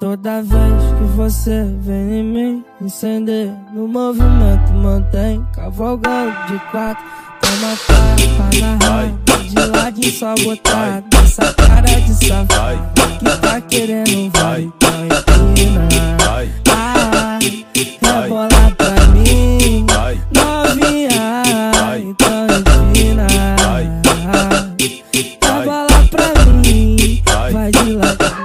Toda vez que você vem em mim Incender no movimento Mantém cavalgando de quatro. Toma fala tá na raiva De ladinho só botar Essa cara de safado. Que tá querendo vai Então empina rebola pra mim Novinha Então empina Rebola pra mim Vai é de ladinho